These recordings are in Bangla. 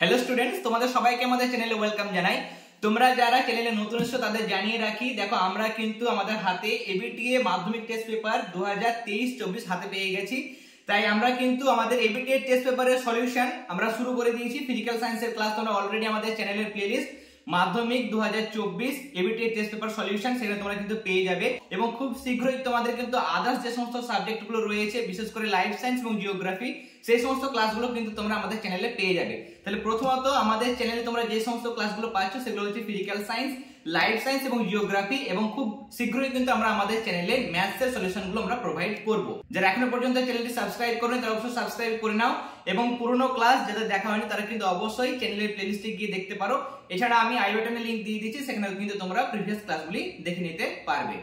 হ্যালো স্টুডেন্টস তোমাদের সবাইকে আমাদের চ্যানেলে ওয়েলকাম জানাই। তোমরা যারা চ্যানেলে নতুন এসছো, তাদের জানিয়ে রাখি, দেখো, আমরা কিন্তু আমাদের হাতে এবিটিএ মাধ্যমিক টেস্ট পেপার দু হাজার হাতে পেয়ে গেছি। তাই আমরা কিন্তু আমাদের এবিটিএ টেস্ট পেপারের সলিউশন আমরা শুরু করে দিয়েছি। ফিজিক্যাল সায়েন্সের ক্লাস তোমরা অলরেডি আমাদের চ্যানেলের প্লেলিস্ট মাধ্যমিক দু হাজার চব্বিশ এবিটিএ টেস্ট পেপার সলিউশন সেখানে তোমরা কিন্তু পেয়ে যাবে। এবং খুব শীঘ্রই তোমাদের কিন্তু আদার্স যে সমস্ত সাবজেক্টগুলো রয়েছে, বিশেষ করে লাইফ সায়েন্স এবং জিওগ্রাফি সেই সমস্ত ক্লাসগুলো কিন্তু তোমরা আমাদের চ্যানেলে পেয়ে যাবে। তাহলে প্রথমত আমাদের চ্যানেলে তোমরা যে সমস্ত ক্লাসগুলো পাচ্ছ, সেগুলো হচ্ছে ফিজিক্যাল সায়েন্স লাইফ সায়েন্স এবং জিওগ্রাফি এবং খুব শীঘ্রই কিন্তু আমরা আমাদের চ্যানেলে ম্যাথসের সলিউশনগুলো আমরা প্রোভাইড করব। যারা এখনও পর্যন্ত চ্যানেলটি সাবস্ক্রাইব করেন, তারা অবশ্যই সাবস্ক্রাইব করে নাও এবং পুরনো ক্লাস যাদের দেখা হয়নি, তারা কিন্তু অবশ্যই চ্যানেলের প্লেলিস্টে গিয়ে দেখতে পারো। এছাড়া আমি আই বাটনে লিংক দিয়ে দিচ্ছি সেখানে কিন্তু তোমরা প্রিভিয়াস ক্লাসগুলি দেখে নিতে পারবে।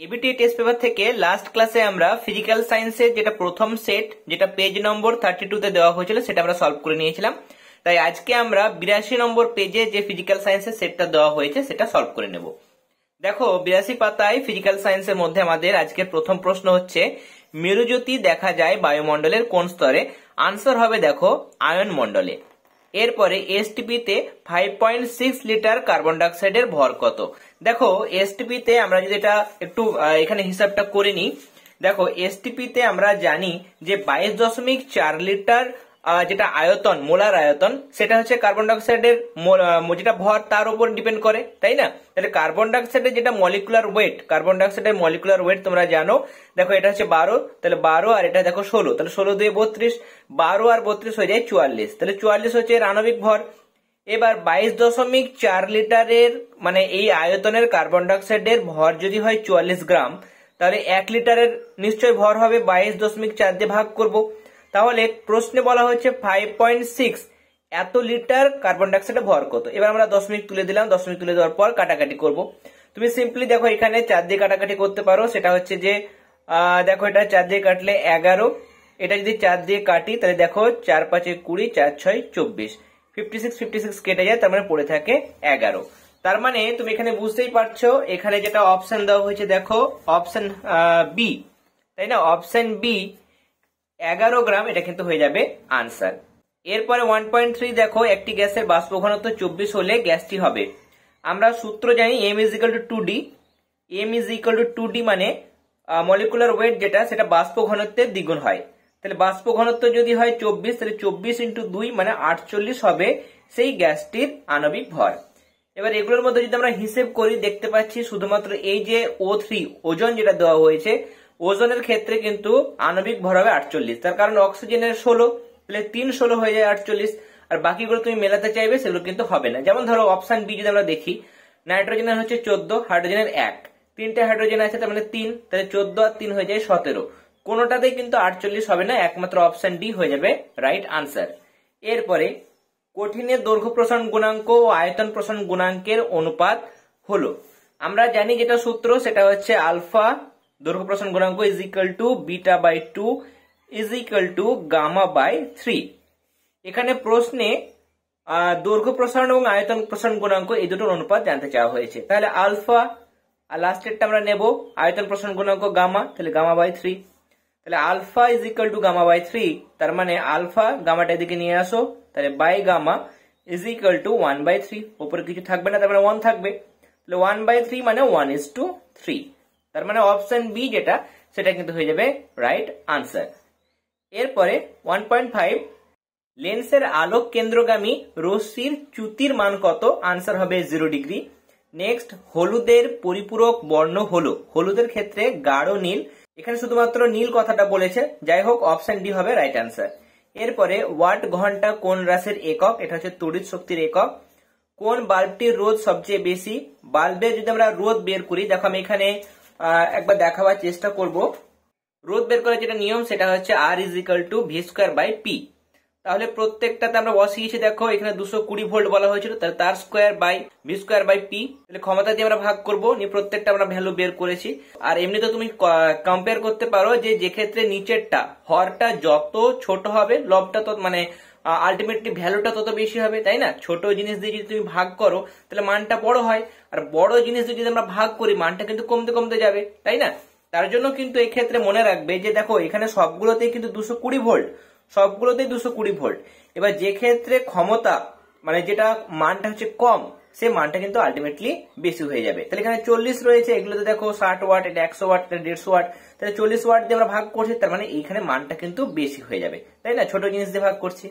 এবিটি টেস্ট পেপার থেকে লাস্ট ক্লাসে আমরা ফিজিক্যাল সায়েন্সের যেটা প্রথম সেট যেটা পেজ নম্বর থার্টি টু তে দেওয়া হয়েছিল, সেটা আমরা সলভ করে নিয়েছিলাম। তাই আজকে আমরা বিরাশি নম্বর পেজে যে ফিজিক্যাল সায়েন্সের সেটটা দেওয়া হয়েছে, সেটা সলভ করে নেব। দেখো, বিরাশি পাতায় ফিজিক্যাল সায়েন্সের মধ্যে আমাদের আজকের প্রথম প্রশ্ন হচ্ছে, মেরুজ্যোতি দেখা যায় বায়ুমণ্ডলের কোন স্তরে? আনসার হবে দেখো, আয়ন মণ্ডলে। এরপরে এসটিপিতে five point six litre carbon ডাইঅক্সাইডের ভর কত? দেখো এসটিপিতে আমরা যদি এটা একটু এখানে হিসাবটা করে নিই। দেখো এসটিপিতে আমরা জানি যে বাইশ দশমিক চার লিটার যেটা আয়তন, মোলার আয়তন, সেটা হচ্ছে কার্বন ডাইঅক্সাইডের যেটা ভর, তার উপর ডিপেন্ড করে, তাই না? তাহলে কার্বন ডাইঅক্সাইডের যেটা মলিকুলার ওয়েট কার্বন ডাইঅক্সাইডের মলিকুলার ওয়েট তোমরা জানো, দেখো এটা হচ্ছে বারো, তাহলে বারো আর এটা দেখো ষোলো, তাহলে ষোলো দুই বত্রিশ, বারো আর বত্রিশ হয়ে যায় চুয়াল্লিশ, তাহলে চুয়াল্লিশ হচ্ছে এর আণবিক ভর। এবার বাইশ দশমিক চার লিটারের মানে এই আয়তনের কার্বন ডাইঅক্সাইডের ভর যদি হয় চুয়াল্লিশ গ্রাম, তাহলে এক লিটারের নিশ্চয় ভর হবে, বাইশ দশমিক চার দিয়ে ভাগ করব। তাহলে প্রশ্নে বলা হয়েছে ফাইভ পয়েন্ট সিক্স এত লিটার কার্বন ডাইঅক্সাইডে ভর কত? এবার আমরা দশ মিনিট তুলে দিলাম, দশ মিনিট তুলে দেওয়ার পর কাটাকাটি করব। তুমি সিম্পলি দেখো এখানে চার দিয়ে কাটাকাটি করতে পারো, সেটা হচ্ছে যে দেখো এটা চার দিয়ে কাটলে এগারো, এটা যদি চার দিয়ে কাটি, তাহলে দেখো চার পাঁচে কুড়ি, চার ছয়, চব্বিশ। ফিফটি সিক্স ফিফটি সিক্স কেটে যায়, তার মানে পড়ে থাকে এগারো। তার মানে তুমি এখানে বুঝতেই পারছ, এখানে যেটা অপশন দেওয়া হয়েছে, দেখো অপশন বি তাই না? অপশন বি এগারো গ্রাম, এটা কিন্তু হয়ে যাবে আনসার। এরপরে ওয়ান পয়েন্ট থ্রি দেখো, একটি গ্যাসের বাষ্প ঘনত্ব চব্বিশ হলে গ্যাসটি হবে। আমরা সূত্র জানি M is equal to two D M is equal to two D মানে মলিকুলার ওয়েট যেটা, সেটা বাষ্প ঘনত্বের দ্বিগুণ হয়। তাহলে বাষ্প ঘনত্ব যদি হয় চব্বিশ, তাহলে চব্বিশ ইন্টু দুই মানে আটচল্লিশ হবে সেই গ্যাসটির আণবিক ভর। এবার এগুলোর মধ্যে যদি আমরা হিসেব করি, দেখতে পাচ্ছি শুধুমাত্র এই যে ও থ্রি ওজন যেটা দেওয়া হয়েছে ওজনের ক্ষেত্রে কিন্তু আণবিক ভর হবে আটচল্লিশ। তার কারণ অক্সিজেনের ষোলো তাহলে তিন ষোলো হয়ে যায় আটচল্লিশ, আর বাকিগুলো তুমি মেলাতে চাইবে সেগুলো কিন্তু হবে না। যেমন ধরো অপশন বি যদি আমরা দেখি, নাইট্রোজেনের হচ্ছে চোদ্দ, হাইড্রোজেনের এক। তিনটে হাইড্রোজেন আছে, তার মানে তিন, তাহলে চোদ্দ আর তিন হয়ে যায় সতেরো। কোনোটাতেই কিন্তু আটচল্লিশ হবে না, একমাত্র অপশন ডি হয়ে যাবে, রাইট আনসার। এরপরে কঠিনের দৈর্ঘ্য প্রসারণ গুণাঙ্ক ও আয়তন প্রসারণ গুণাঙ্কের অনুপাত হলো। আমরা জানি যেটা সূত্র, সেটা হচ্ছে আলফা দৈর্ঘ্য প্রসারণ গুণাঙ্ক is equal to beta by two is equal to gamma by three এখানে প্রশ্নে দৈর্ঘ্য প্রসারণ এবং আয়তন প্রসারণ গুণাঙ্ক এই দুটোর অনুপাত জানতে চাওয়া হয়েছে। তাহলে আলফা আর লাস্টেরটা আমরা নেব আয়তন প্রসারণ গুণাঙ্ক গামা তাহলে গামা বাই থ্রি তাহলে alpha is equal to gamma by three তার মানে আলফা গামাটা এদিকে নিয়ে আসো, তাহলে by gamma is equal to one by three উপরে কিছু থাকবে না, তার মানে ওয়ান থাকবে। তাহলে ওয়ান বাই থ্রি মানে ওয়ান ইজ টু থ্রি তার মানে অপশন বি যেটা, সেটা কিন্তু হয়ে যাবে রাইট আনসার এরপরে ওয়ান পয়েন্ট ফাইভ লেন্সের আলোক কেন্দ্রগামী রশ্মির চ্যুতির মান কত? আনসার হবে জিরো ডিগ্রি নেক্সট হলুদের পরিপূরক বর্ণ হলো। হলুদের ক্ষেত্রে গাঢ় নীল। এখানে শুধুমাত্র নীল কথাটা বলেছে। যাই হোক অপশন ডি হবে রাইট আনসার এরপরে ওয়াট ঘণ্টা কোন রাসের একক? এটা হচ্ছে তড়িৎ শক্তির একক। কোন বাল্বটির রোদ সবচেয়ে বেশি? বাল্বের যদি আমরা রোদ বের করি, দেখো আমি এখানে একবার দেখাবার চেষ্টা করব। রোধ বের করার যেটা নিয়ম, সেটা হচ্ছে R is equal to V square by P তাহলে প্রত্যেকটাতে আমরা বসিয়েছি দেখো, এখানে দুশো কুড়ি ভোল্ট বলা হয়েছিল, তাহলে তার square by V square by P তাহলে ক্ষমতা দিয়ে আমরা ভাগ করব, নিয়ে প্রত্যেকটা আমরা ভ্যালু বের করেছি। আর এমনিতে তুমি কম্পেয়ার করতে পারো যে যে ক্ষেত্রে নিচেরটা, হরটা যত ছোট হবে লবটা তো মানে আলটিমেটলি ভ্যালুটা তত বেশি হবে, তাই না? ছোট জিনিস দিয়ে যদি তুমি ভাগ করো, তাহলে মানটা বড় হয়। আর বড় জিনিস দিয়ে যদি আমরা ভাগ করি, মানটা কিন্তু কমতে কমতে যাবে, তাই না? তার জন্য কিন্তু এই ক্ষেত্রে মনে রাখবে যে, দেখো, এখানে সবগুলোতেই কিন্তু দুশো কুড়ি ভোল্ট সবগুলোতেই দুশো কুড়ি ভোল্ট এবার যে ক্ষেত্রে ক্ষমতা মানে যেটা মানটা হচ্ছে কম, সে মানটা কিন্তু আলটিমেটলি বেশি হয়ে যাবে। তাহলে এখানে চল্লিশ রয়েছে, এগুলোতে দেখো ষাট ওয়াট এটা একশো ওয়াট এটা দেড়শো ওয়াট তাহলে চল্লিশ ওয়াট দিয়ে আমরা ভাগ করছি, তার মানে এইখানে মানটা কিন্তু বেশি হয়ে যাবে, তাই না? ছোট জিনিস দিয়ে ভাগ করছি।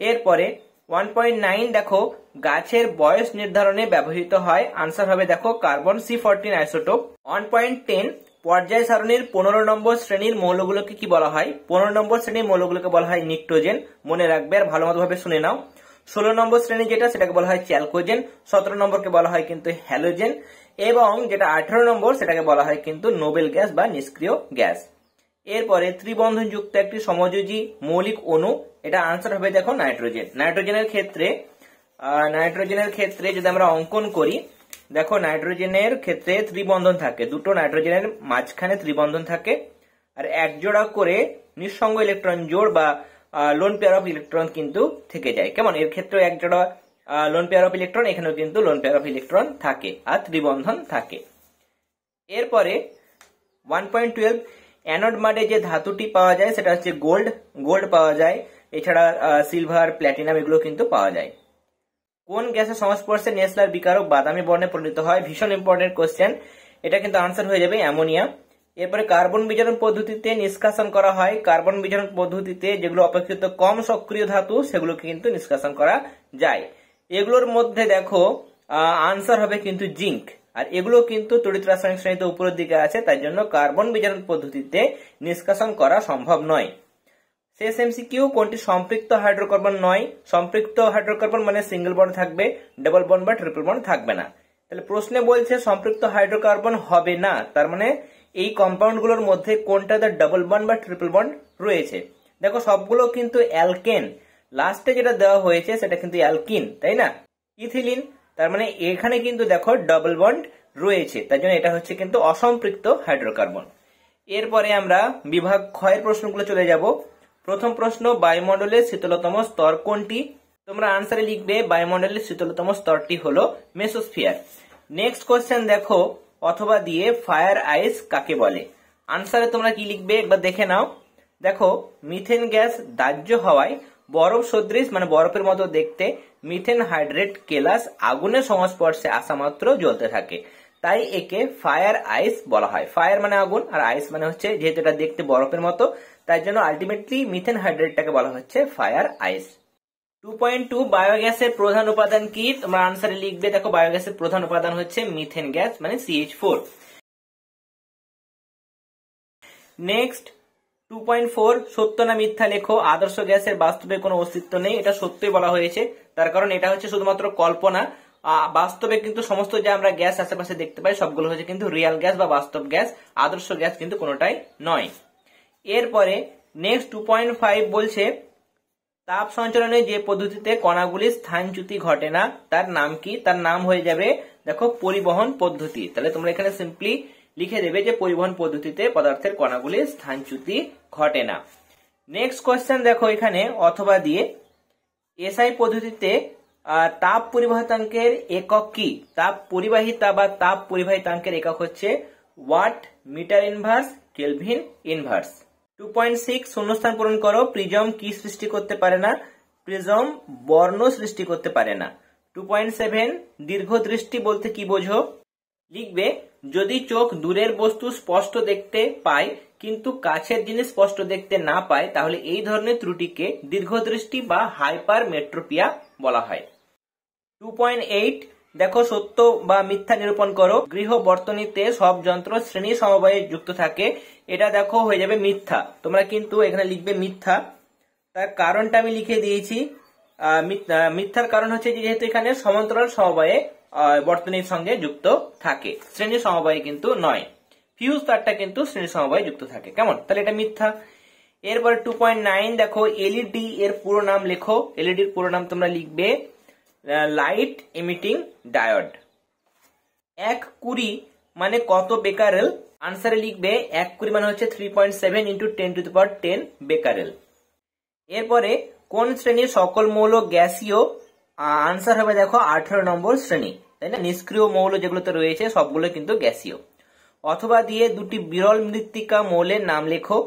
এরপরে ওয়ান পয়েন্ট নাইন দেখো, গাছের বয়স নির্ধারণে ব্যবহৃত হয়। আনসার হবে দেখো carbon C fourteen isotope one point ten পর্যায় সারণীর পনেরো নম্বর শ্রেণির মৌলগুলোকে কি বলা হয়? পনেরো নম্বর শ্রেণির মৌলগুলোকে বলা হয় নিক্টোজেন মনে রাখবে আর ভালো মতো ভাবে শুনে নাও। ষোলো নম্বর শ্রেণি যেটা, সেটাকে বলা হয় চ্যালকোজেন সতেরো নম্বরকে বলা হয় কিন্তু হ্যালোজেন এবং যেটা আঠারো নম্বর, সেটাকে বলা হয় কিন্তু নোবেল গ্যাস বা নিষ্ক্রিয় গ্যাস এরপরে ত্রিবন্ধন যুক্ত একটি সমযোজী মৌলিক অণু, এটা আনসার হবে দেখো নাইট্রোজেন নাইট্রোজেনের ক্ষেত্রে নাইট্রোজেনের ক্ষেত্রে যদি আমরা অঙ্কন করি, দেখো নাইট্রোজেনের ক্ষেত্রে ত্রিবন্ধন থাকে, দুটো নাইট্রোজেনের মাঝখানে ত্রিবন্ধন থাকে, আর এক জোড়া করে নিঃসঙ্গ ইলেকট্রন জোড় বা লোন পেয়ার অফ ইলেকট্রন কিন্তু থেকে যায়। কেমন? এর ক্ষেত্রে এক জোড়া লোন পেয়ার অফ ইলেকট্রন এখানেও কিন্তু লোন পেয়ার অফ ইলেকট্রন থাকে, আর ত্রিবন্ধন থাকে। এরপরে ওয়ান পয়েন্ট টুয়েলভ অ্যানোড মাডে যে ধাতুটি পাওয়া যায়, সেটা হচ্ছে গোল্ড। গোল্ড পাওয়া যায়। এছাড়া সিলভার, প্ল্যাটিনাম এগুলো কিন্তু পাওয়া যায়। কোন গ্যাসের সংস্পর্শে নেসলার বিকারক বাদামি বর্ণে পরিণত হয়? ভীষণ ইম্পর্টেন্ট কোশ্চেন এটা কিন্তু আনসার হয়ে যাবে অ্যামোনিয়া। এরপরে কার্বন বিজারণ পদ্ধতিতে নিষ্কাশন করা হয়। কার্বন বিজারণ পদ্ধতিতে যেগুলো অপেক্ষিত কম সক্রিয় ধাতু, সেগুলোকে কিন্তু নিষ্কাশন করা যায়। এগুলোর মধ্যে দেখো আনসার হবে কিন্তু জিঙ্ক। আর এগুলো কিন্তু তড়িৎ রাসায়নিক শ্রেণীতে উপরের দিকে আছে, তাই জন্য কার্বন বিজারণ পদ্ধতিতে নিষ্কাশন করা সম্ভব নয়। শেষ এমসিকিউ কোনটি? সম্পৃক্ত হাইড্রোকার্বন নয়। সম্পৃক্ত হাইড্রোকার্বন মানে সিঙ্গেল বন্ড থাকবে, ডাবল বন্ড বা ট্রিপল বন্ড থাকবে না। তাহলে প্রশ্নে বলছে সম্পৃক্ত হাইড্রোকার্বন হবে না, তার মানে এই কম্পাউন্ডগুলোর মধ্যে কোনটাতে ডাবল বন্ড বা ট্রিপল বন্ড রয়েছে। দেখো, সবগুলো কিন্তু অ্যালকেন। লাস্টে যেটা দেওয়া হয়েছে সেটা কিন্তু অ্যালকিন, তাই না? ইথিলিন। তার মানে এখানে কিন্তু দেখো ডাবল বন্ড রয়েছে। তার জন্য এটা হচ্ছে কিন্তু অসম্পৃক্ত হাইড্রোকার্বন এরপরে আমরা বিভাগ ক্ষয়ের প্রশ্নগুলো চলে যাব। প্রথম প্রশ্ন, বায়ুমণ্ডলের শীতলতম স্তর কোনটি? তোমরা আনসারে লিখবে, বায়ুমণ্ডলের শীতলতম স্তরটি হলো মেসোস্ফিয়ার নেক্সট কোয়েশ্চেন দেখো, অথবা দিয়ে ফায়ার আইস কাকে বলে? আনসারে তোমরা কি লিখবে? একবার দেখে নাও। দেখো মিথেন গ্যাস দাহ্য হওয়ায় বরফ সদৃশ মানে বরফের মতো দেখতে, মিথেন হাইড্রেট কেলাস আগুনের সংস্পর্শে আসা মাত্র জ্বলতে থাকে। তাই একে ফায়ার আইস বলা হয়। ফায়ার মানে আগুন, আর আইস মানে হচ্ছে যেহেতু এটা দেখতে বরফের মতো, তাই জন্য আলটিমেটলি মিথেন হাইড্রেটটাকে বলা হচ্ছে fire ice. Two point two বায়োগ্যাসের প্রধান উপাদান কি? তোমরা আনসারে লিখবে, দেখো বায়োগ্যাসের প্রধান উপাদান হচ্ছে মিথেন গ্যাস মানে CH four next two point four সত্য না মিথ্যা লেখো, আদর্শ গ্যাসের বাস্তবে কোনো অস্তিত্ব নেই, এটা সত্যই বলা হয়েছে। তার কারণ এটা হচ্ছে শুধুমাত্র কল্পনা। বাস্তবে কিন্তু সমস্ত যে আমরা গ্যাস আশেপাশে দেখতে পাই, সবগুলো হচ্ছে কিন্তু রিয়াল গ্যাস বা বাস্তব গ্যাস, আদর্শ গ্যাস কিন্তু কোনোটাই নয়। এরপরে নেক্সট টু পয়েন্ট ফাইভ বলছে, তাপ সঞ্চালনে যে পদ্ধতিতে কণাগুলির স্থানচ্যুতি ঘটে না, তার নাম কি? তার নাম হয়ে যাবে, দেখো, পরিবহন পদ্ধতি। তাহলে তোমরা এখানে সিম্পলি লিখে দেবে যে পরিবহন পদ্ধতিতে পদার্থের কণাগুলির স্থানচ্যুতি ঘটে না। নেক্সট কোয়েশ্চেন দেখো এখানে, অথবা দিয়ে। এসআই পদ্ধতিতে তাপ পরিবাহিতাঙ্কের একক কি? তাপ পরিবাহিতা বা তাপ পরিবাহিতাঙ্কের একক হচ্ছে watt metre inverse, kelvin inverse. Two point six শূন্যস্থান পূরণ করো, প্রিজম কি সৃষ্টি করতে পারে না? প্রিজম বর্ণ সৃষ্টি করতে পারে না। টু পয়েন্ট সেভেন দীর্ঘ দৃষ্টি বলতে কি বোঝো? লিখবে যদি চোখ দূরের বস্তু স্পষ্ট দেখতে পায়, কিন্তু কাছের জিনিস স্পষ্ট দেখতে না পায়, তাহলে এই ধরনের ত্রুটিকে দীর্ঘদৃষ্টি বা হাইপার মেট্রোপিয়া বলা হয়। টু পয়েন্ট এইট দেখো সত্য বা মিথ্যা নিরূপণ করো। গৃহ বর্তনীতে সব যন্ত্র শ্রেণি সমবায়ে যুক্ত থাকে। এটা দেখো হয়ে যাবে মিথ্যা। তোমরা কিন্তু এখানে লিখবে মিথ্যা। তার কারণটা আমি লিখে দিয়েছি। মিথ্যার কারণ হচ্ছে যেহেতু এখানে সমান্তরাল সমবায়ে বর্তনীর সঙ্গে যুক্ত থাকে। শ্রেণি সমবায়ে কিন্তু নয়। ফিউজ তারটা কিন্তু শ্রেণি সমবায়ে যুক্ত থাকে। কেমন? তাহলে এটা মিথ্যা। এরপরে টু পয়েন্ট নাইন দেখো এলইডি এর পুরো নাম লেখো। এলইডির পুরো নাম তোমরা লিখবে লাইট ইমিটিং ডায়োড এক কুড়ি মানে কত বেকারেল আনসারে লিখবে, এক কুড়ি মানে হচ্ছে three point seven into ten to the power ten becquerel এরপরে কোন শ্রেণির সকল মৌল গ্যাসীয়? আনসার হবে দেখো, আঠারো নম্বর শ্রেণি। তাই না? নিষ্ক্রিয় মৌল যেগুলোতে রয়েছে, সবগুলো কিন্তু গ্যাসীয়। অথবা দিয়ে দুটি বিরল মৃত্তিকা মৌলের নাম লেখো।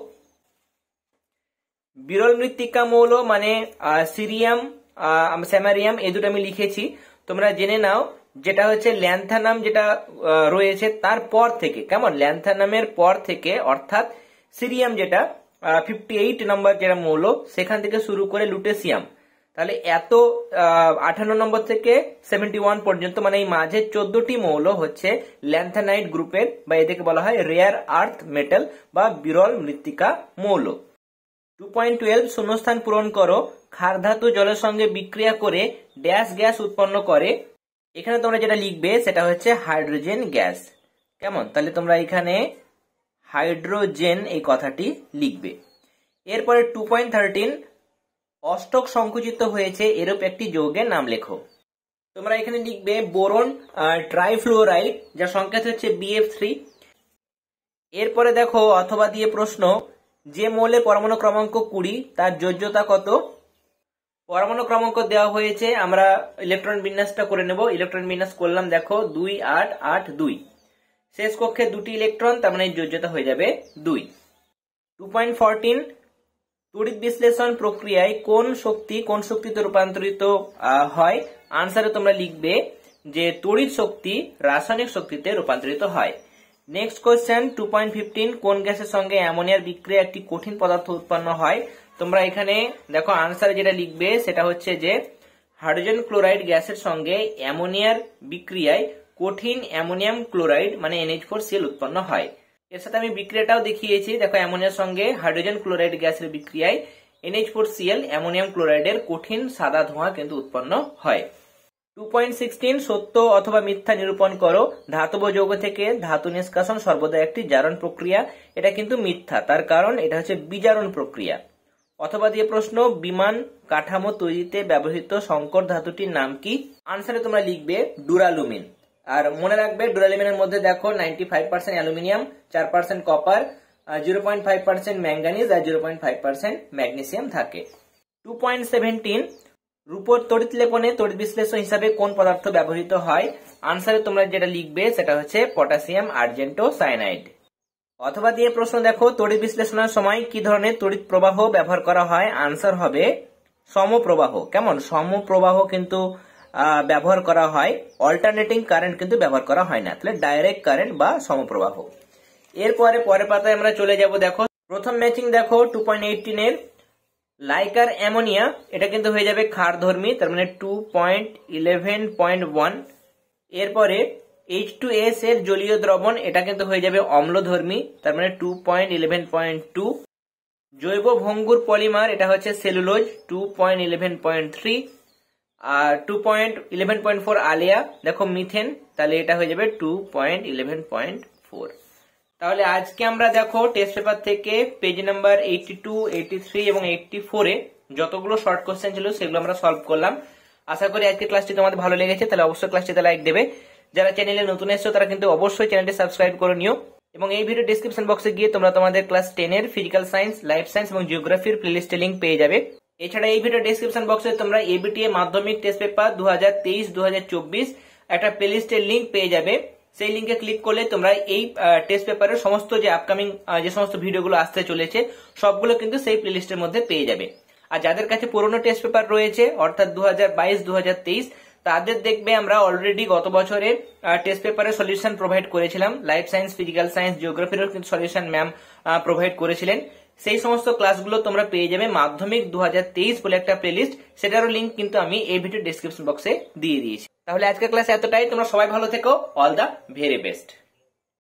বিরল মৃত্তিকা মৌল মানে সিরিয়াম স্যামারিয়াম, এই দুটো আমি লিখেছি। তোমরা জেনে নাও, যেটা হচ্ছে ল্যান্থানাম, যেটা রয়েছে তার পর থেকে, কেমন? ল্যান্থানামের পর থেকে, অর্থাৎ সিরিয়াম যেটা ফিফটি এইট নম্বর যেটা মৌল, সেখান থেকে শুরু করে লুটেসিয়াম তাহলে এত আঠান্ন নম্বর থেকে সেভেন্টি ওয়ান পর্যন্ত মানে এই মাঝের চোদ্দটি মৌল হচ্ছে ল্যান্থানাইট গ্রুপের, বা এদেরকে বলা হয় রেয়ার আর্থ মেটাল বা বিরল মৃত্তিকা মৌল। টু পয়েন্ট টুয়েলভ শূন্যস্থান পূরণ করো, ক্ষার ধাতু জলের সঙ্গে বিক্রিয়া করে ড্যাশ গ্যাস উৎপন্ন করে। এখানে তোমরা যেটা লিখবে, সেটা হচ্ছে হাইড্রোজেন গ্যাস কেমন? তাহলে তোমরা এখানে হাইড্রোজেন এই কথাটি লিখবে। এরপরে টু পয়েন্ট থার্টিন অষ্টক সংকুচিত হয়েছে, এরূপ একটি যৌগের নাম লেখো। তোমরা এখানে লিখবে বোরন ট্রাইফ্লোরাইড যার সংকেত হচ্ছে বিএফ থ্রি এরপরে দেখো, অথবা দিয়ে প্রশ্ন, যে মৌলের পরমাণু ক্রমাঙ্ক কুড়ি, তার যোজ্যতা কত? পরমাণু ক্রমাঙ্ক দেওয়া হয়েছে, আমরা ইলেকট্রন বিন্যাসটা করে নেব ইলেকট্রন বিন্যাস করলাম, দেখো, দুই আট আট দুই। শেষ কক্ষে দুটি ইলেকট্রন, তার মানে যোজ্যতা হয়ে যাবে দুই। টু পয়েন্ট ফোরটিন তড়িৎ বিশ্লেষণ প্রক্রিয়ায় কোন শক্তি, কোন শক্তিতে রূপান্তরিত হয়? আনসারে তোমরা লিখবে যে তড়িৎ শক্তি রাসায়নিক শক্তিতে রূপান্তরিত হয়। Next question two point fifteen কোন গ্যাসের সঙ্গে অ্যামোনিয়ার বিক্রিয়া একটি কঠিন পদার্থ উৎপন্ন হয়? তোমরা এখানে দেখো আনসারে যেটা লিখবে, সেটা হচ্ছে যে হাইড্রোজেন ক্লোরাইড গ্যাসের সঙ্গে অ্যামোনিয়ার বিক্রিয়ায় কঠিন অ্যামোনিয়াম ক্লোরাইড মানে এনএইচ ফোর সিএল উৎপন্ন হয়। এর সাথে আমি বিক্রিয়াটাও দেখিয়েছি। দেখো, অ্যামোনিয়ার সঙ্গে হাইড্রোজেন ক্লোরাইড গ্যাসের বিক্রিয়ায় এনএইচ ফোর সিএল অ্যামোনিয়াম ক্লোরাইডের কঠিন সাদা ধোঁয়া কিন্তু উৎপন্ন হয়। টু পয়েন্ট সিক্সটিন সত্য অথবা মিথ্যা নিরূপণ করো। ধাতব যৌগ থেকে ধাতু নিষ্কাশন সর্বদা একটি জারণ প্রক্রিয়া। এটা কিন্তু মিথ্যা। তার কারণ এটা হচ্ছে বিজারণ প্রক্রিয়া। অথবা দিয়ে প্রশ্ন, বিমান কাঠামো তৈরিতে ব্যবহৃত সংকর ধাতুটির নাম কি? আনসারে তোমরা লিখবে ডুরালুমিন। আর মনে রাখবে, ডুরালুমিনের মধ্যে দেখো নাইনটি ফাইভ পার্সেন্ট অ্যালুমিনিয়াম, চার percent copper zero point five percent manganese আর zero point five percent magnesium থাকে। টু পয়েন্ট সেভেন্টিন রূপর তড়িৎ লেপনে তড়িৎ বিশ্লেষণ হিসাবে কোন পদার্থ ব্যবহৃত হয়? আনসারে তোমরা যেটা লিখবে সেটা হচ্ছে পটাশিয়াম আর্জেন্টো সাইনাইড অথবা দিয়ে প্রশ্ন দেখো, তড়িৎ বিশ্লেষণের সময় কি ধরনের তড়িৎ প্রবাহ ব্যবহার করা হয়? আনসার হবে সমপ্রবাহ। কেমন? সমপ্রবাহ কিন্তু ব্যবহার করা হয়। অল্টারনেটিং কারেন্ট কিন্তু ব্যবহার করা হয় না। তাহলে ডাইরেক্ট কারেন্ট বা সমপ্রবাহ। এরপরে পরের পাতায় আমরা চলে যাব, দেখো। প্রথম ম্যাচিং দেখো টু পয়েন্ট এইটিনের লাইকার অ্যামোনিয়া এটা কিন্তু হয়ে যাবে ক্ষার ধর্মী তার মানে two point eleven point one এরপরে এইচ টু এস এর জলীয় দ্রবণ, এটা কিন্তু হয়ে যাবে অম্লধর্মী, তার মানে two point eleven point two জৈব ভঙ্গুর পলিমার, এটা হচ্ছে cellulose two point eleven point three আর two point eleven point four Alia, দেখো মিথেন, তাহলে এটা হয়ে যাবে two point eleven point four তাহলে আজকে আমরা দেখো টেস্ট পেপার থেকে page number eighty two eighty three এবং এইটি ফোরে যতগুলো শর্ট কোশ্চেন ছিল সেগুলো আমরা সলভ করলাম। আশা করি আজকে ক্লাসটি তোমাদের ভালো লেগেছে, তাহলে অবশ্যই ক্লাসটিতে লাইক দেবে। যারা চ্যানেলে নতুন এসছো, তারা কিন্তু অবশ্যই চ্যানেলটি সাবস্ক্রাইব করে নিও। এবং এই ভিডিও ডিসক্রিপশন বক্সে গিয়ে তোমরা তোমাদের ক্লাস টেনের ফিজিক্যাল সায়েন্স লাইফ সায়েন্স এবং জিওগ্রাফির প্লেলিস্টে লিঙ্ক পেয়ে যাবে। এছাড়া এই ভিডিও ডিসক্রিপশন বক্সে তোমরা এবিটিএ মাধ্যমিক টেস্ট পেপার দু হাজার তেইশ দু হাজার চব্বিশ একটা প্লেলিস্টের লিঙ্ক পেয়ে যাবে। সেই লিঙ্কে ক্লিক করলে তোমরা এই টেস্ট পেপারের সমস্ত যে আপকামিং যে সমস্ত ভিডিওগুলো আসতে চলেছে, সবগুলো কিন্তু সেই প্লেলিস্টের মধ্যে পেয়ে যাবে। আর যাদের কাছে পুরোনো টেস্ট পেপার রয়েছে, অর্থাৎ দু হাজার বাইশ দু হাজার তেইশ, তাদের দেখবে আমরা অলরেডি গত বছরে টেস্ট পেপারের সলিউশন প্রোভাইড করেছিলাম। লাইফ সায়েন্স ফিজিক্যাল সায়েন্স জিওগ্রাফিরও কিন্তু সলিউশন ম্যাম প্রোভাইড করেছিলেন। সেই সমস্ত ক্লাসগুলো তোমরা পেয়ে যাবে মাধ্যমিক দু হাজার তেইশ বলে একটা প্লেলিস্ট সেটারও লিঙ্ক কিন্তু আমি এই ভিডিও ডিসক্রিপশন বক্সে দিয়ে দিয়েছি। তাহলে আজকের ক্লাস এতটাই, তোমরা সবাই ভালো থেকো অল দ্য ভেরি বেস্ট